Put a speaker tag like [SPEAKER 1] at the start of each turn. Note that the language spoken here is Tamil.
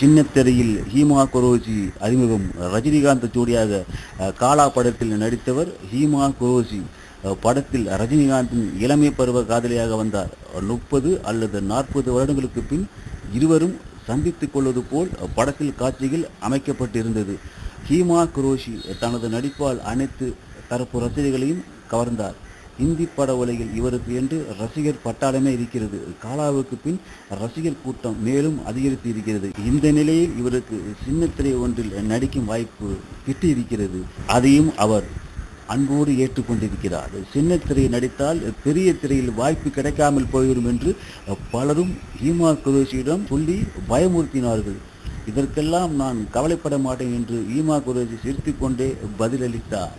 [SPEAKER 1] சின்னத்திரையில் ஹீமா குரோஜி அறிமுகம் ரஜினிகாந்த் ஜோடியாக காலா படத்தில் நடித்தவர் ஹீமா குரோஜி. படத்தில் ரஜினிகாந்தின் இளமை பருவ காதலியாக வந்தார். முப்பது அல்லது நாற்பது வருடங்களுக்கு பின் இருவரும் சந்தித்துக் கொள்வது போல் படத்தில் காட்சிகள் அமைக்கப்பட்டிருந்தது. ஹீமா குரோஷி தனது நடிப்பால் அனைத்து தரப்பு ரசிகர்களையும் கவர்ந்தார். இந்தி பட உலகில் இவருக்கு என்று ரசிகர் பட்டாளமே இருக்கிறது. காலாவுக்கு பின் ரசிகர் கூட்டம் மேலும் அதிகரித்து இருக்கிறது இந்த நிலையில் இவருக்கு சின்னத்திரை ஒன்றில் நடிக்கும் வாய்ப்பு கிட்டி இருக்கிறது அதையும் அவர் அன்போடு ஏற்றுக்கொண்டிருக்கிறார். சின்ன திரை நடித்தால் பெரிய திரையில் வாய்ப்பு கிடைக்காமல் போய்விடும் என்று பலரும் ஹீமா குரேஷியிடம் சொல்லி பயமுறுத்தினார்கள். இதற்கெல்லாம் நான் கவலைப்பட மாட்டேன் என்று ஈமா குரேஷி சிரித்துக்கொண்டே பதிலளித்தார்.